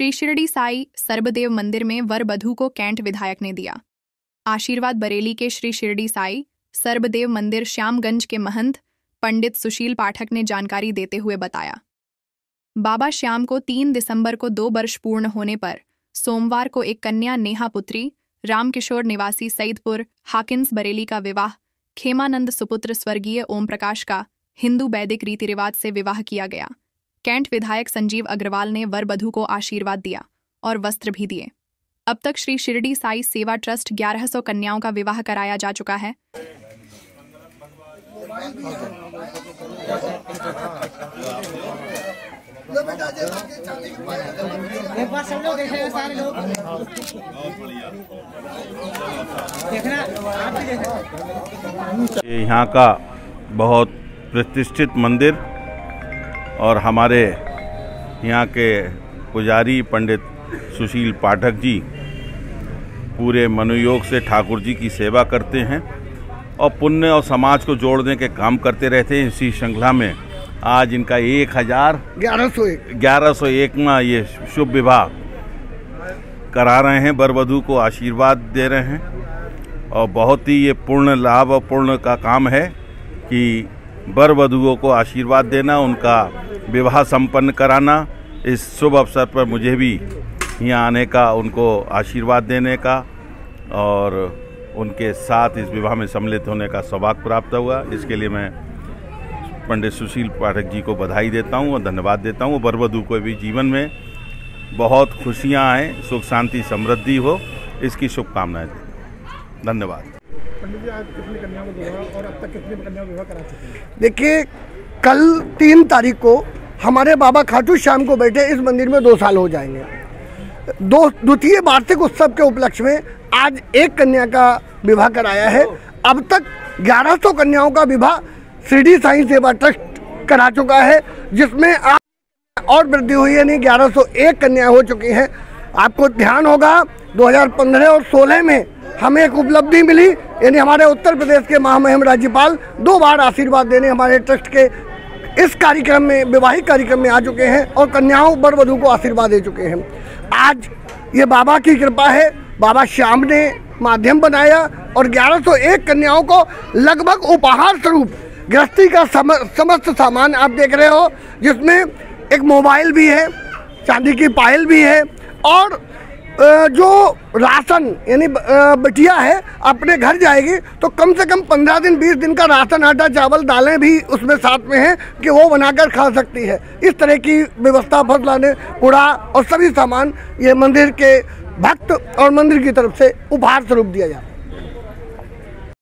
श्री शिरडी साई सर्वदेव मंदिर में वर बधू को कैंट विधायक ने दिया। आशीर्वाद बरेली के श्री शिरडी साई सर्वदेव मंदिर श्यामगंज के महंत पंडित सुशील पाठक ने जानकारी देते हुए बताया। बाबा श्याम को तीन दिसंबर को दो वर्ष पूर्ण होने पर सोमवार को एक कन्या नेहा पुत्री, रामकिशोर निवासी सईदपुर हाकिंस बरेली का विवाह, खेमानंद सुपुत्र स्वर्गीय ओम प्रकाश का हिंदू वैदिक रीति रिवाज से विवाह किया गया। कैंट विधायक संजीव अग्रवाल ने वर बधू को आशीर्वाद दिया और वस्त्र भी दिए। अब तक श्री शिरडी साई सेवा ट्रस्ट 1100 कन्याओं का विवाह कराया जा चुका है। यहाँ का बहुत प्रतिष्ठित मंदिर और हमारे यहाँ के पुजारी पंडित सुशील पाठक जी पूरे मनोयोग से ठाकुर जी की सेवा करते हैं और पुण्य और समाज को जोड़ने के काम करते रहते हैं। इसी श्रृंखला में आज इनका एक हज़ार ग्यारह सौ एक। ग्यारह सौ एक में ये शुभ विवाह करा रहे हैं। वर वधू को आशीर्वाद दे रहे हैं और बहुत ही ये पूर्ण लाभ और पूर्ण का काम है कि वर वधुओं को आशीर्वाद देना, उनका विवाह संपन्न कराना, इस शुभ अवसर पर मुझे भी यहाँ आने का, उनको आशीर्वाद देने का और उनके साथ इस विवाह में सम्मिलित होने का सौभाग्य प्राप्त हुआ। इसके लिए मैं पंडित सुशील पाठक जी को बधाई देता हूँ और धन्यवाद देता हूँ। वर वधु को भी जीवन में बहुत खुशियाँ आएँ, सुख शांति समृद्धि हो। इसकी शुभकामनाएँ धन्यवाद। देखिए, कल तीन तारीख को हमारे बाबा खाटू श्याम को बैठे इस मंदिर में दो साल हो जाएँगे। दो द्वितीय वार्षिक उत्सव के उपलक्ष्य में आज एक कन्या का विवाह कराया है। अब तक 1100 कन्याओं का विवाह शिरडी साई सेवा ट्रस्ट करा चुका है, जिसमें आज और वृद्धि हुई है यानी 1101 कन्या हो चुकी हैं। आपको ध्यान होगा 2015 और 16 में हमें एक उपलब्धि मिली यानी हमारे उत्तर प्रदेश के महामहिम राज्यपाल दो बार आशीर्वाद देने हमारे ट्रस्ट के इस कार्यक्रम में वैवाहिक कार्यक्रम में आ चुके हैं और कन्याओं वर वधु को आशीर्वाद दे चुके हैं। आज ये बाबा की कृपा है बाबा श्याम ने माध्यम बनाया और 1101 कन्याओं को लगभग उपहार स्वरूप गृहस्थी का सम, समस्त सामान आप देख रहे हो जिसमें एक मोबाइल भी है चांदी की पायल भी है और जो राशन, यानी बटिया है, अपने घर जाएगी तो कम से कम पंद्रह दिन, बीस दिन का राशन, आटा, चावल दालें भी उसमें साथ में हैं कि वो बनाकर खा सकती है। इस तरह की व्यवस्था फसलाने कूड़ा और सभी सामान ये मंदिर के भक्त और मंदिर की तरफ़ से उपहार स्वरूप दिया जाता है।